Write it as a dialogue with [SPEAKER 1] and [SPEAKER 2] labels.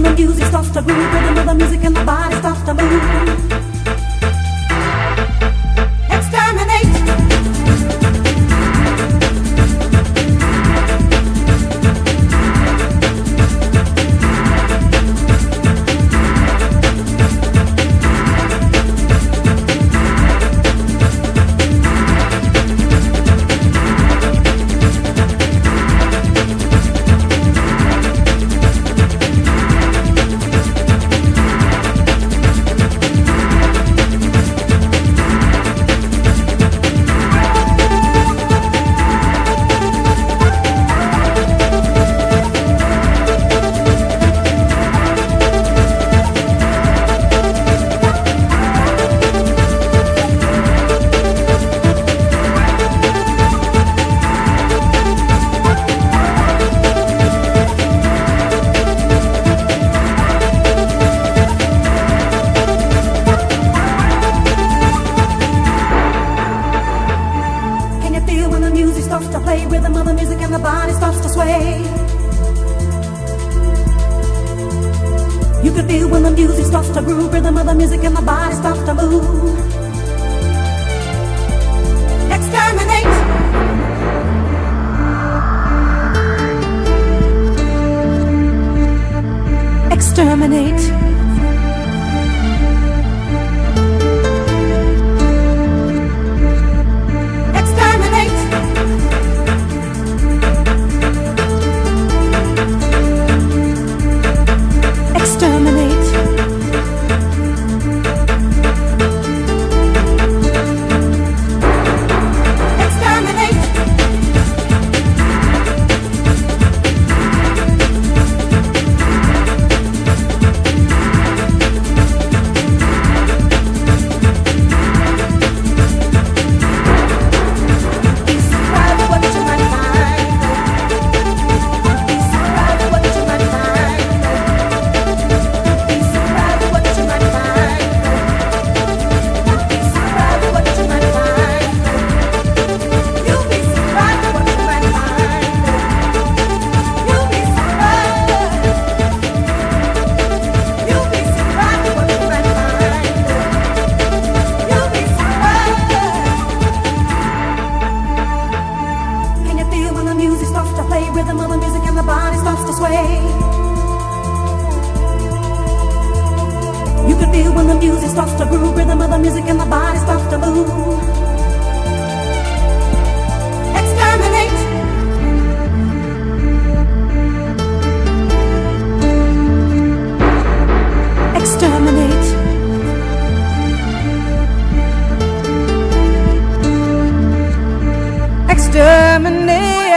[SPEAKER 1] when the music starts to groove, rhythm of the music and the body starts to move. rhythm of the music and the body starts to sway. You can feel when the music starts to groove, rhythm of the music and the body starts to move. Exterminate! Exterminate. Can feel when the music starts to groove. Rhythm of the music and the body starts to move. Exterminate. Exterminate. Exterminate.